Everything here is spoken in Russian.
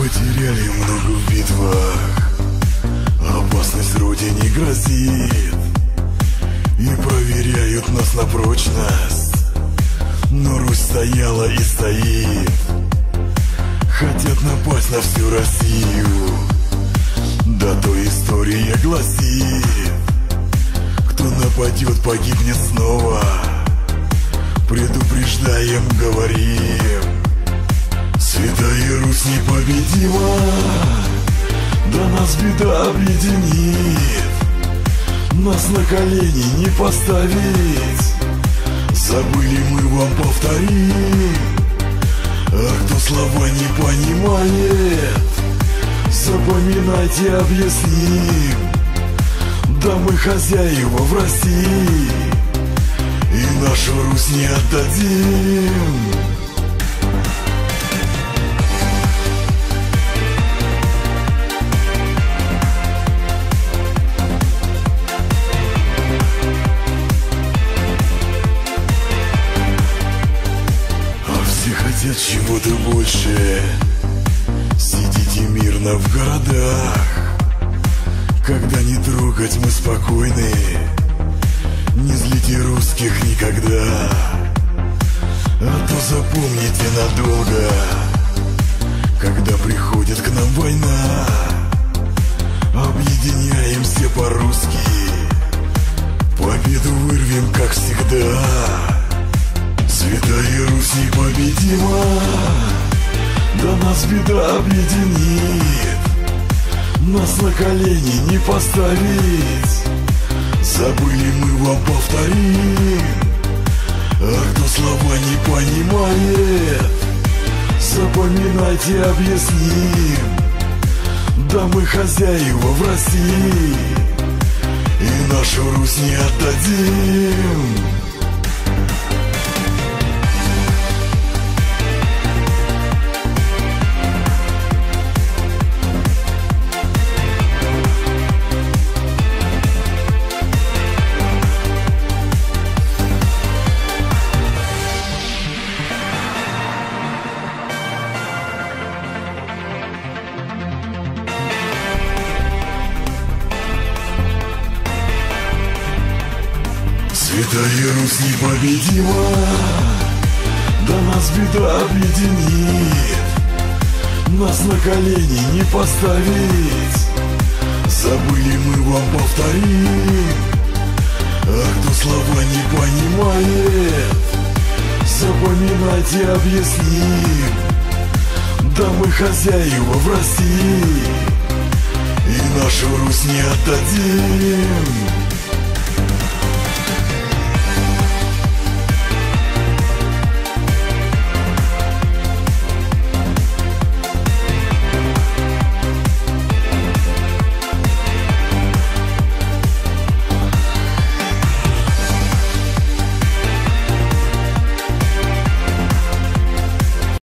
потеряли много в битвах. Опасность родине грозит. И проверяют нас на прочность. Но Русь стояла и стоит. Хотят напасть на всю Россию. Да то история гласит. Кто нападет, погибнет снова. Предупреждаем, говорим беда объединит. Нас на колени не поставить. Забыли мы вам повторим А кто слова не понимает Запоминайте, объясним. Да мы хозяева в России И нашу Русь не отдадим хотят чего-то больше Сидите мирно в городах? Когда не трогать мы спокойны Не злите русских никогда. А то запомните надолго Когда приходит к нам война. Объединяемся по-русски Победу вырвем, как всегда Святая Русь непобедима. Да нас беда объединит. Нас на колени не поставить. Забыли мы вам повторим А кто слова не понимает Запоминайте, объясним. Да мы хозяева в России. И нашу Русь не отдадим Святая Русь непобедима Да нас беда объединит. Нас на колени не поставить. Забыли мы вам повторим А кто слова не понимает Запоминайте, объясним. Да мы хозяева в России И нашу Русь не отдадим